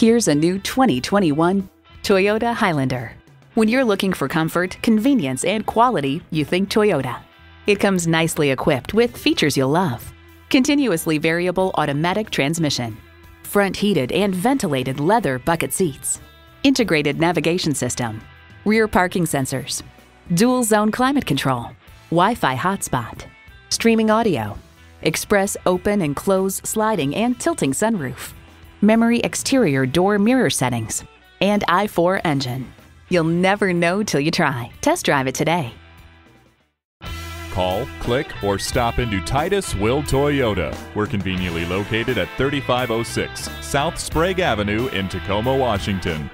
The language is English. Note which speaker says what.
Speaker 1: Here's a new 2021 Toyota Highlander. When you're looking for comfort, convenience, and quality, you think Toyota. It comes nicely equipped with features you'll love. Continuously variable automatic transmission, front heated and ventilated leather bucket seats, integrated navigation system, rear parking sensors, dual zone climate control, Wi-Fi hotspot, streaming audio, express open and close sliding and tilting sunroof, memory exterior door mirror settings, and i4 engine. You'll never know till you try. Test drive it today.
Speaker 2: Call, click, or stop into Titus Will Toyota. We're conveniently located at 3506 South Sprague Avenue in Tacoma, Washington.